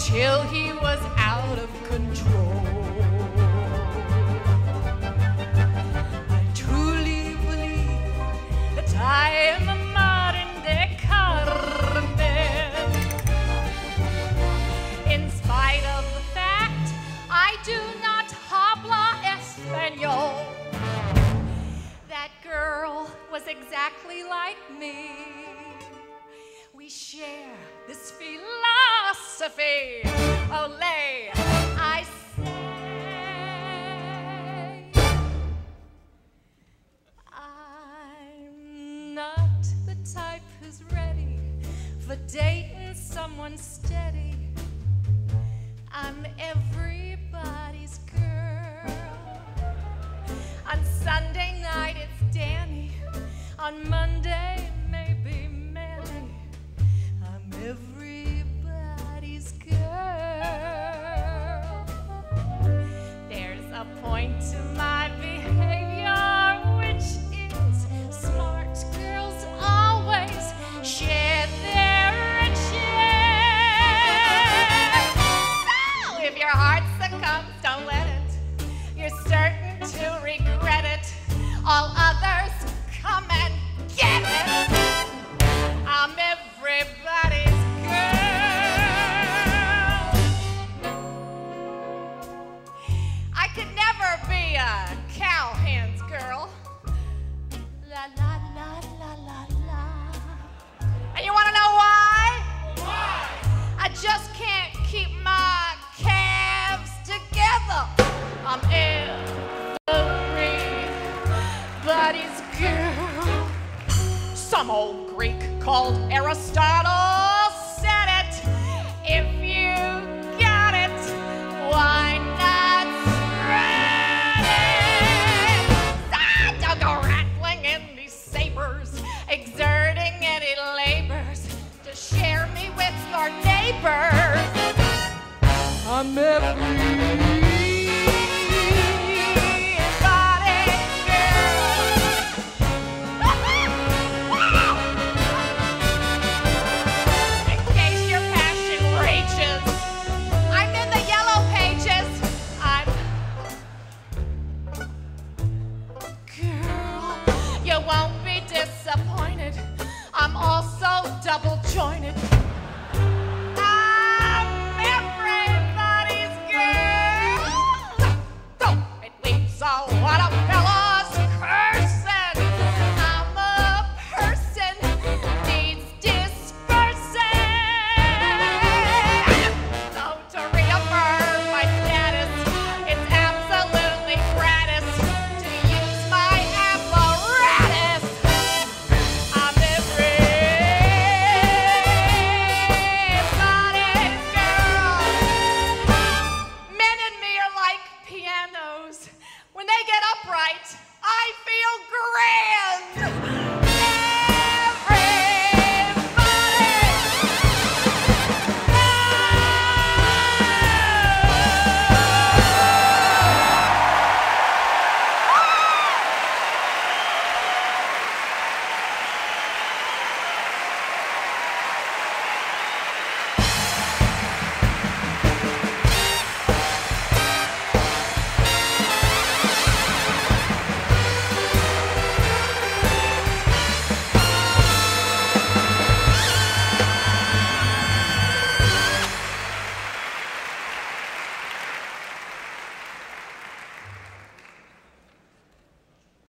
until he was out of control. I truly believe that I am a modern day Carmen. In spite of the fact I do not habla Espanol. That girl was exactly like me. Share this philosophy. Olay, I say. I'm not the type who's ready for dating someone steady. I'm everybody's girl. On Sunday night, it's Danny. On Monday, heart succumbs, don't let it. You're certain to regret it. All others come and get it. Some old Greek called Aristotle said it. If you got it, why not spread it? Ah, don't go rattling in these sabers, exerting any labors to share me with your neighbors. I'm everybody's double jointed.